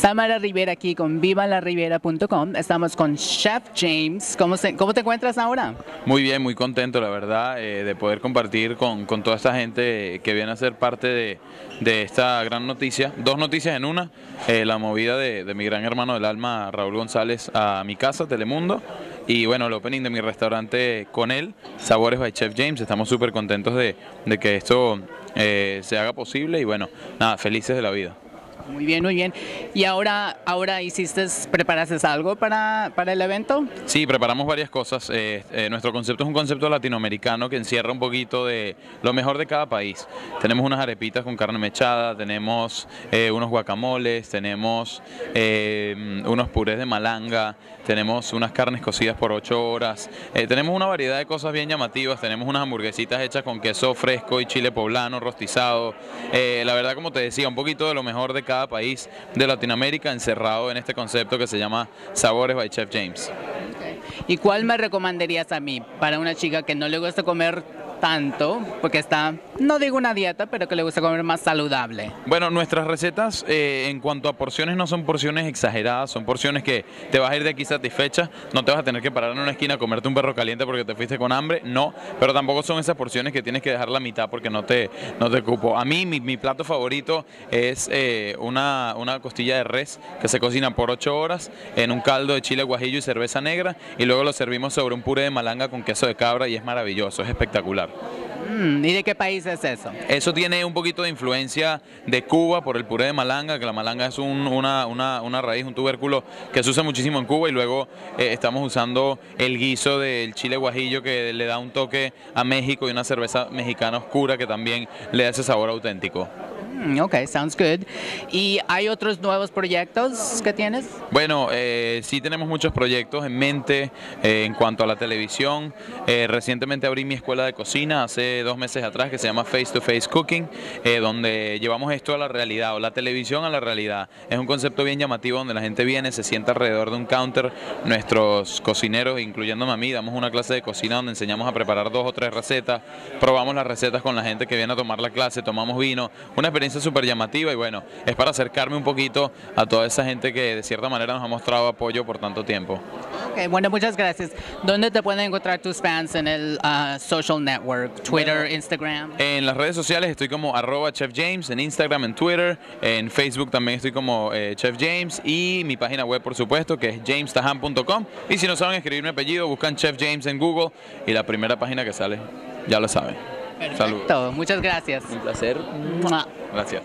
Samara Rivera aquí con vivalarivera.com. Estamos con Chef James. ¿Cómo, se, ¿Cómo te encuentras ahora? Muy bien, muy contento, la verdad, eh, de poder compartir con, toda esta gente que viene a ser parte de, esta gran noticia. Dos noticias en una, eh, la movida de, mi gran hermano del alma, Raúl González, a mi casa, Telemundo y bueno, el opening de mi restaurante con él, Sabores by Chef James. Estamos súper contentos de, de, que esto eh, se haga posible y bueno, nada, felices de la vida. Muy bien, muy bien. ¿Y ahora, ahora hiciste, preparaste algo para, para el evento? Sí, preparamos varias cosas. Eh, eh, nuestro concepto es un concepto latinoamericano que encierra un poquito de lo mejor de cada país. Tenemos unas arepitas con carne mechada, tenemos eh, unos guacamoles, tenemos unos purés de malanga, tenemos unas carnes cocidas por 8 horas, tenemos una variedad de cosas bien llamativas, tenemos unas hamburguesitas hechas con queso fresco y chile poblano rostizado. La verdad, como te decía, un poquito de lo mejor de cada país de Latinoamérica encerrado en este concepto que se llama Sabores by Chef James. ¿Y cuál me recomendarías a mí para una chica que no le gusta comer tanto, porque está, no digo una dieta, pero que le gusta comer más saludable? Bueno, nuestras recetas eh, en cuanto a porciones no son porciones exageradas, son porciones que te vas a ir de aquí satisfecha, no te vas a tener que parar en una esquina a comerte un perro caliente porque te fuiste con hambre, no, pero tampoco son esas porciones que tienes que dejar la mitad porque no te, no te cupo. A mí mi, mi plato favorito es eh, una, una costilla de res que se cocina por 8 horas en un caldo de chile guajillo y cerveza negra y luego lo servimos sobre un puré de malanga con queso de cabra y es maravilloso, es espectacular. Mm, ¿Y de qué país es eso? Eso tiene un poquito de influencia de Cuba por el puré de malanga, que la malanga es un, una, una, una, raíz, un tubérculo que se usa muchísimo en Cuba y luego eh, estamos usando el guiso del chile guajillo que le da un toque a México y una cerveza mexicana oscura que también le da ese sabor auténtico. Mm, ok, sounds good. ¿Y hay otros nuevos proyectos que tienes? Bueno, eh, sí tenemos muchos proyectos en mente eh, en cuanto a la televisión. Eh, recientemente abrí mi escuela de cocina hace dos meses atrás que se llama Face to Face Cooking, eh, donde llevamos esto a la realidad o la televisión a la realidad. Es un concepto bien llamativo donde la gente viene, se sienta alrededor de un counter. Nuestros cocineros, incluyéndome a mí, damos una clase de cocina donde enseñamos a preparar dos o tres recetas, probamos las recetas con la gente que viene a tomar la clase, tomamos vino, una experiencia súper llamativa y bueno, es para acercarme un poquito a toda esa gente que de cierta manera nos ha mostrado apoyo por tanto tiempo. Ok, bueno, muchas gracias. ¿Dónde te pueden encontrar tus fans en el uh, social network? Twitter, bueno, Instagram. En las redes sociales estoy como arroba Chef James, en Instagram, en Twitter, en Facebook también estoy como eh, Chef James y mi página web por supuesto que es jamestahan.com y si no saben escribir mi apellido buscan Chef James en Google y la primera página que sale ya lo saben. Perfecto, Saludos. muchas gracias. Un placer. Gracias.